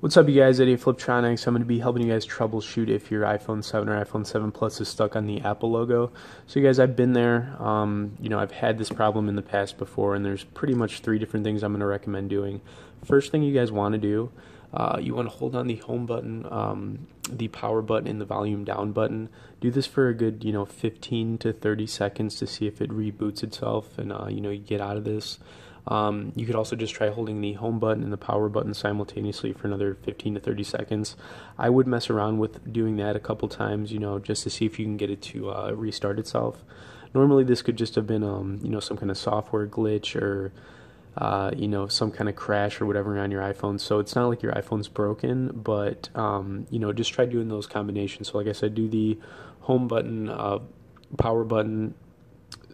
What's up, you guys? Eddie Fliptroniks. I'm going to be helping you guys troubleshoot if your iPhone 7 or iPhone 7 Plus is stuck on the Apple logo. So, you guys, I've been there. Um, you know, I've had this problem in the past before, and there's pretty much three different things I'm going to recommend doing. First thing you guys want to do, uh, you want to hold on the home button, um, the power button, and the volume down button. Do this for a good, you know, 15 to 30 seconds to see if it reboots itself, and uh, you know, you get out of this. Um, you could also just try holding the home button and the power button simultaneously for another 15 to 30 seconds. I would mess around with doing that a couple times, you know, just to see if you can get it to uh, restart itself. Normally, this could just have been, um, you know, some kind of software glitch or, uh, you know, some kind of crash or whatever on your iPhone. So it's not like your iPhone's broken, but, um, you know, just try doing those combinations. So, like I said, do the home button, uh, power button,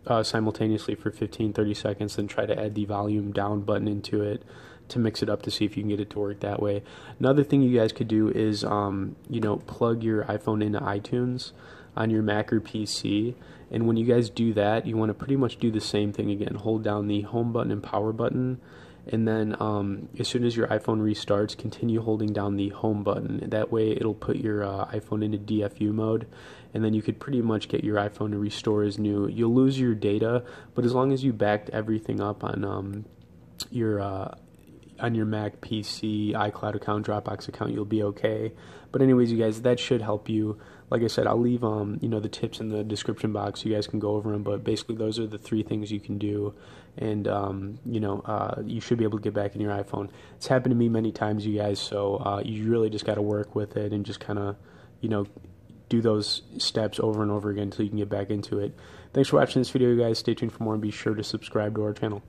uh, simultaneously for 15 30 seconds then try to add the volume down button into it to mix it up to see if you can get it to work that way another thing you guys could do is um, you know plug your iphone into itunes on your mac or pc and when you guys do that you want to pretty much do the same thing again hold down the home button and power button and then um, as soon as your iPhone restarts, continue holding down the home button. That way, it'll put your uh, iPhone into DFU mode, and then you could pretty much get your iPhone to restore as new. You'll lose your data, but as long as you backed everything up on um, your uh, on your Mac, PC, iCloud account, Dropbox account, you'll be okay. But anyways, you guys, that should help you. Like I said, I'll leave um you know the tips in the description box. You guys can go over them. But basically, those are the three things you can do, and um you know uh you should be able to get back in your iPhone. It's happened to me many times, you guys. So uh, you really just got to work with it and just kind of you know do those steps over and over again until you can get back into it. Thanks for watching this video, you guys. Stay tuned for more and be sure to subscribe to our channel.